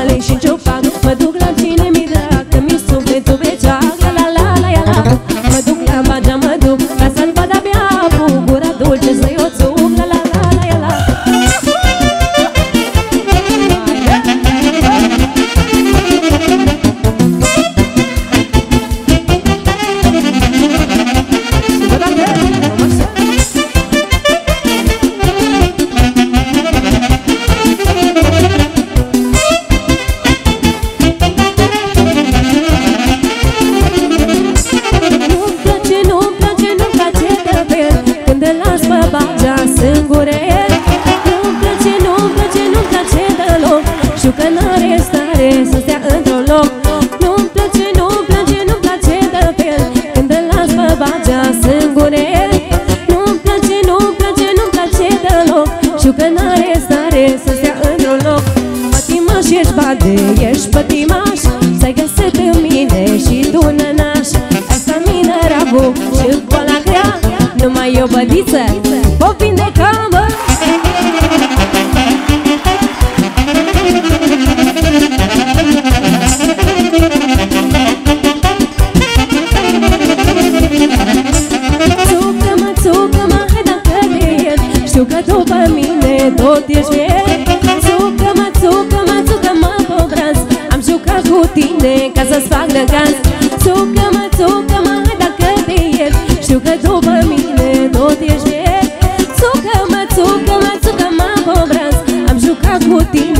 欢，旅行就。mădiță Pop vin de camă Țucă-mă, țucă-mă, hai dacă ești Știu că după mine tot ești fier Țucă-mă, țucă-mă, țucă-mă Am jucat cu tine ca să-ți fac de gaz. Țucă-mă, țucă-mă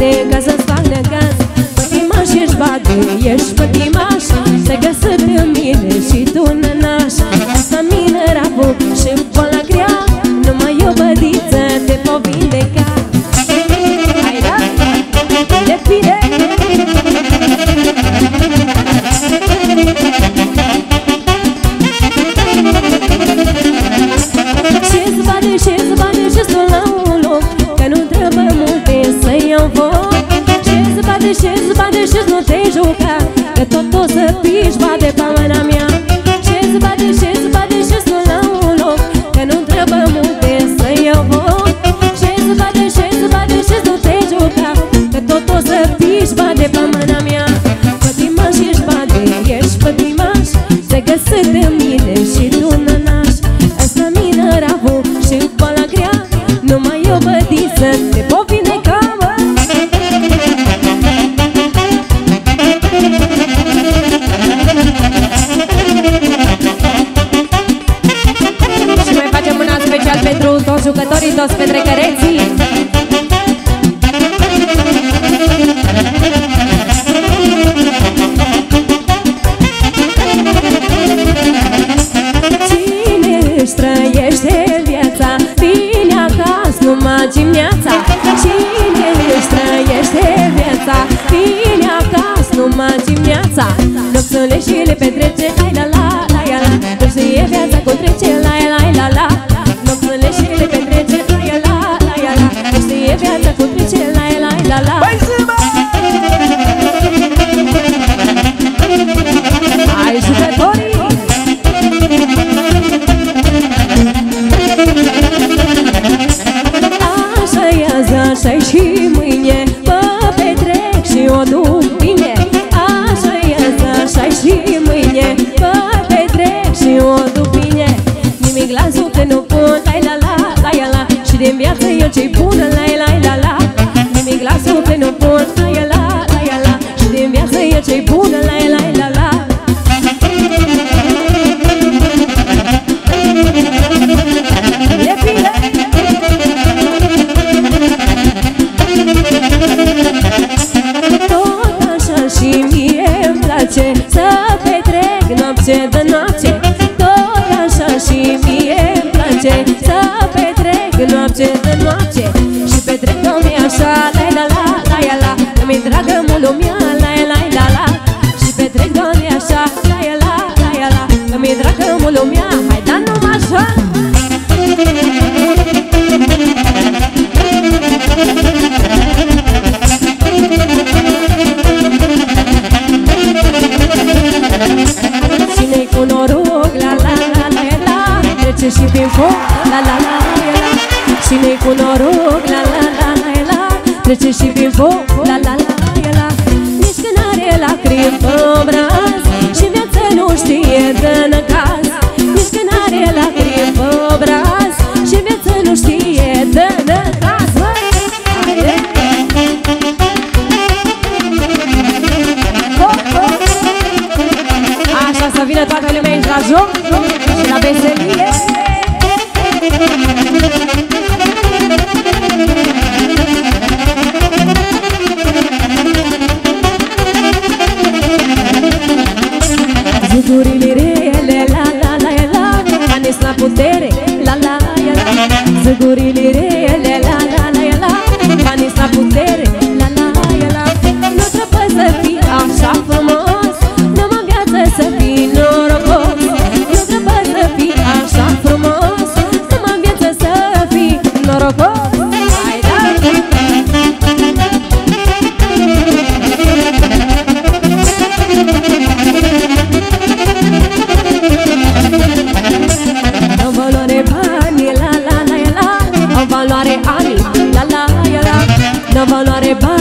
de gaz, îți fac de gaz Pătimaș ești, badu, ești pătimaș Eles batem palma na place și prin foc. La la la la la. Cine-i cu noroc. La la la la la. Trece și prin foc. La la la la la. Nici când are lacrimi în braț Și viața nu știe de năcaz. re, la la ya, zgurilire. valoare are La la ia la, la valoare bani.